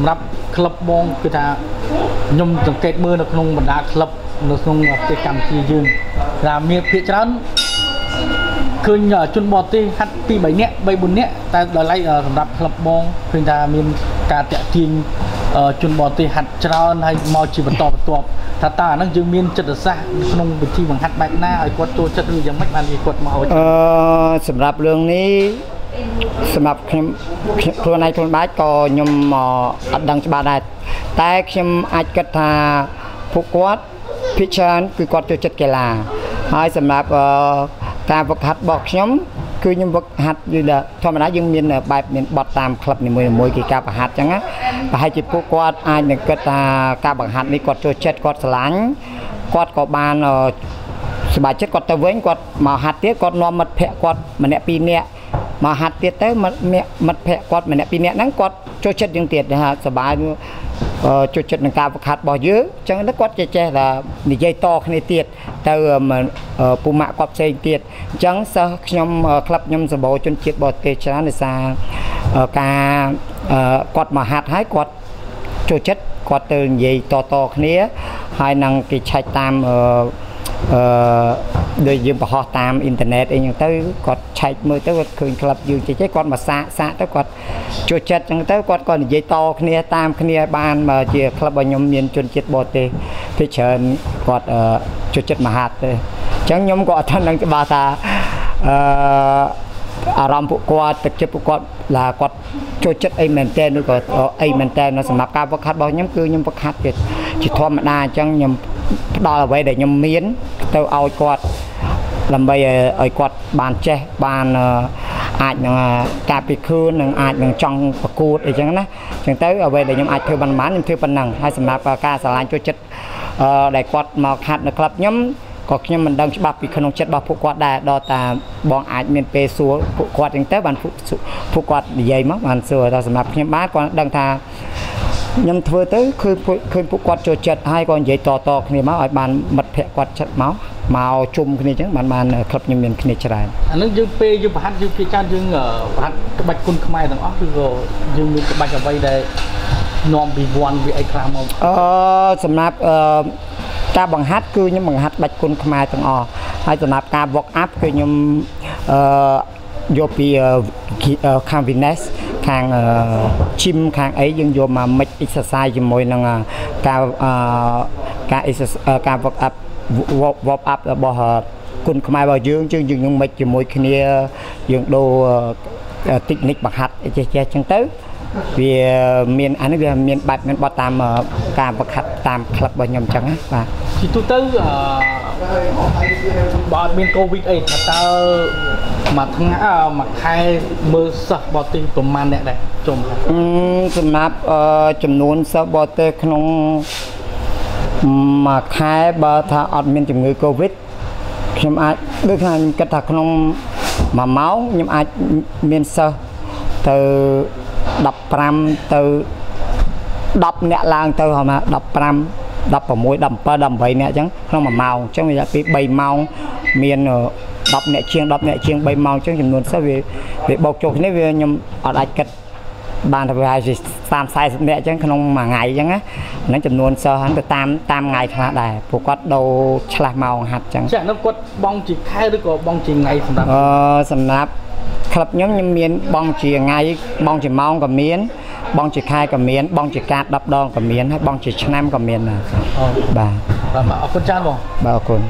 សម្រាប់ក្លឹបបងគឺថាខ្ញុំសង្កេតមើលនៅក្នុងបណ្ដាក្លឹបនៅក្នុងប្រទេសកម្ពុជាយើងថាមានភាគច្រើនឃើញជនបរទេសហាត់ពី3នាក់3 4នាក់តែដល់ឡែកសម្រាប់ក្លឹបបងឃើញថាមានការតាក់ទាញជនបរទេសហាត់ច្រើនហើយមកជាបន្តបន្ទាប់ថាតើអាហ្នឹងយើងមានចិត្តសាស្ត្រក្នុងវិធីបង្ហាត់បែបណាឲ្យគាត់ចូលចិត្តឬយ៉ាងម៉េចបានគេគាត់មកអឺសម្រាប់រឿងនេះ សម្រាប់ខ្ញុំខ្លួនឯងខ្លួនបាច់ក៏ខ្ញុំអត់ដឹងច្បាស់ដែរតែខ្ញុំអាចគិតថាពួកគាត់ភិកច្រើនគឺគាត់ចូលចិត្តកីឡាហើយសម្រាប់ការវឹកហាត់របស់ខ្ញុំគឺខ្ញុំវឹកហាត់យូរដែរធម្មតាយើងមានបែបមានបត់តាមក្លឹបនីមួយៗគេការបង្ហាត់អញ្ចឹងណាប្រហែលជាពួកគាត់អាចនឹងគិតថាការបង្ហាត់នេះគាត់ចូលចិត្តគាត់ស្រឡាញ់គាត់ក៏បានសប្បាយចិត្តគាត់ទៅវិញគាត់មកហាត់ទៀតគាត់នាំមិត្តភ័ក្ដិគាត់ម្នាក់ពីរនាក់ មកហាត់ទៀតទៅមិត្តភ័ក្តិគាត់ម្នាក់ពីរនាក់ហ្នឹងគាត់ចូលចិត្តយើងទៀតថាសบายចូលចិត្តនឹងការវឹកហាត់របស់យើងអញ្ចឹងទៅគាត់ចេះចេះថានិយាយតគ្នាទៀតទៅពូម៉ាក់គាត់ផ្សេងទៀតអញ្ចឹងសិស្សខ្ញុំក្លឹបខ្ញុំសម្បូរជនជាតិបរទេសច្រើនដោយសារការគាត់មកហាត់ហើយគាត់ចូលចិត្តគាត់ទៅនិយាយតតគ្នាហើយនឹងគេឆែកតាមអឺ ដូចយើងបង្ហោះតាមអ៊ីនធឺណិតអីចឹងទៅគាត់ឆែកមើលទៅគាត់ឃើញក្លឹបយើងជិះគាត់មកសាកសាកទៅគាត់ចូលចិត្តចឹងទៅគាត់ក៏និយាយតគ្នាតាមគ្នាបានជាក្លឹបរបស់ខ្ញុំមានជនជាតិបរទេសភាគច្រើនគាត់ចូលចិត្តមហាត់ទេអញ្ចឹងខ្ញុំក៏អត់ទាន់នឹងច្បាស់ថាអឺអារម្មណ៍ពួកគាត់ទឹកចិត្តពួកគាត់ là គាត់ចូលចិត្តអីមែនតើឬក៏អីមែនតើសម្រាប់ការវឹកហាត់របស់ខ្ញុំគឺខ្ញុំវឹកហាត់ជាជាធម្មតាអញ្ចឹងខ្ញុំផ្ដល់អ្វីដែលខ្ញុំមាន ទៅឲ្យគាត់ ដើម្បីឲ្យគាត់បានចេះបានអាចនឹងការពិខឿននឹងអាចនឹងចង់ប្រកួតអីចឹងណាអញ្ចឹងទៅអ្វីដែលខ្ញុំអាចធ្វើបានបានខ្ញុំធ្វើប៉ុណ្ណឹងហើយសម្រាប់ការឆ្លាញ់ចូលចិត្តដែលគាត់មកខាត់នៅក្លឹបខ្ញុំក៏ខ្ញុំមិនដឹងច្បាស់ពីក្នុងចិត្តរបស់ពួកគាត់ដែរដល់តាបងអាចមានពេលសួរពួកគាត់អញ្ចឹងទៅបានពួកគាត់និយាយមកបានសួរដល់សម្រាប់ខ្ញុំបានគាត់ដឹងថាខ្ញុំធ្វើទៅគឺឃើញពួកគាត់ចូលចិត្តហើយក៏និយាយតតគ្នាមកឲ្យបានមិត្តភ័ក្តិគាត់ចិត្តមក មកជុំគ្នាអញ្ចឹងបានបានក្លឹបខ្ញុំមានគ្នាច្រើនអានឹងយើងពេលយើងប្រហាត់យើងភាច្រើនយើងប្រហាត់ក្បាច់គុណខ្មែរទាំងអស់គឺក៏យើងមានក្បាច់អ្វីដែលនាំពីវ័នពីអីខ្លះមកអឺសម្រាប់អឺការបង្ហាត់គឺខ្ញុំបង្ហាត់បាច់គុណខ្មែរទាំងអស់ហើយសម្រាប់ការ walk up គឺខ្ញុំអឺយកពីខាង Venus ខាង gym ខាងអីយើងយកមក mix exercise ជាមួយនឹងការការការ walk up walk up របស់គុណខ្មែររបស់យើងយើងយើងនឹង mix ជាមួយគ្នាយើងដូរ technique បង្ហាត់ចេះចេះចឹងទៅវាមានអានេះវាមានបែបមានបត់តាមការបង្ខាត់តាមក្លឹបរបស់ខ្ញុំអញ្ចឹងណាបាទជាទូទៅអឺបើអត់មានកូវីដអីថាតើមួយថ្ងៃមួយខែមើលសិស្សបរទេសប្រហែលអ្នកដែរជុំសម្រាប់ចំនួនសិស្សបរទេសក្នុង មួយខែបើថាអត់មានជំងឺកូវីដខ្ញុំអាចដូចថាខ្ញុំគិតថាក្នុងមួយម៉ោងខ្ញុំអាចមានសិស្សទៅ15ទៅ10អ្នកឡើងទៅហៅថា15 16 17 18អ្នកអញ្ចឹងក្នុង1ម៉ោងអញ្ចឹងរយៈពេល3ម៉ោងមាន10អ្នកជាង10អ្នកជាង3ម៉ោងអញ្ចឹងចំនួនសិស្សវាវាបោកចុះគ្នាវាខ្ញុំអត់អាចគិត បានទៅហើយ30 40នាក់អញ្ចឹងក្នុងមួយថ្ងៃអញ្ចឹងណាហ្នឹងចំនួនសិស្សហ្នឹងទៅតាមតាមថ្ងៃខ្លះដែរពួកគាត់ដូរឆ្លាស់ម៉ោងហាត់អញ្ចឹងចានោះគាត់បងជាខែឬក៏បងជាថ្ងៃសម្រាប់អឺសម្រាប់ក្លឹបខ្ញុំខ្ញុំមានបងជាថ្ងៃបងជាម៉ោងក៏មាន បងជាខែក៏មាន បងជាការ10ដងក៏មានហើយបងជាឆ្នាំក៏មានដែរបាទបាទអរគុណច្រើនបងបាទអរគុណ